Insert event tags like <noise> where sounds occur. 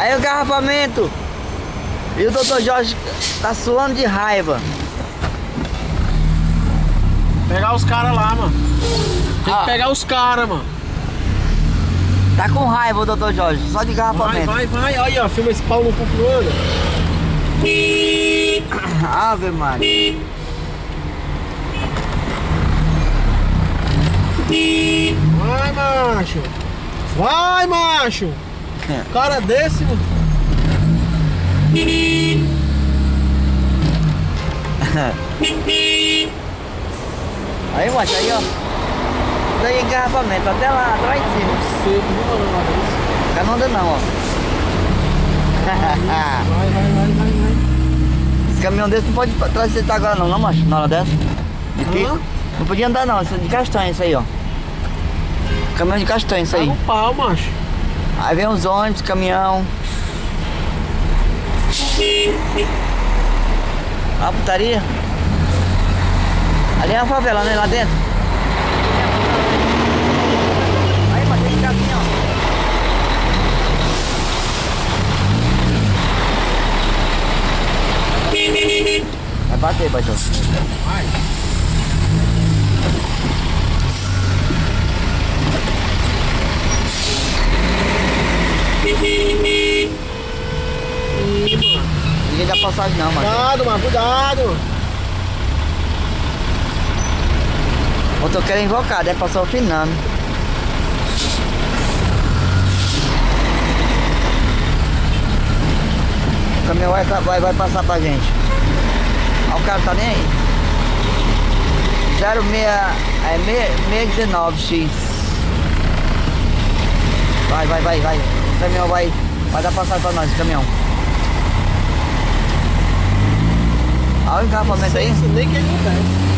Aí o garrafamento. E o doutor Jorge tá suando de raiva. Pegar os caras lá, mano. Tem Ah. que pegar os caras, mano. Tá com raiva o doutor Jorge, só de Vai, garrafamento. vai, vai. Aí, ó. Filma esse pau no cu pro outro. Ave Maria. Vai, macho. Vai, macho. Cara desse, mano. <laughs> Aí, macho, aí, ó. Isso daí é engarrafamento, até lá, atrás de cima. Seco, viu, mano? Uma vez. Fica não anda não, ó. <laughs> Vai, vai, vai, vai, vai. Esse caminhão desse não pode transitar agora não, não, macho? Na hora dessa? De pico? Não podia andar não, isso é de castanha isso aí, ó. Caminhão de castanha isso Tá aí. no pau, macho. Aí vem os ônibus, caminhão. A putaria. Ali é a favela, né? Lá dentro. Aí, ó. Vai bater, baixão. Vai. Ih, mano. Passagem não, mano. Cuidado, mano. Cuidado. Motoqueiro invocado, é passar o finando. O caminhão vai, vai, vai passar pra gente. Ah, o cara tá nem aí. 06, é 619X. Vai, vai, vai, vai. O caminhão vai, vai dar passagem pra nós, o caminhão. Olha o engarrafamento aí. Nem que ele não desce.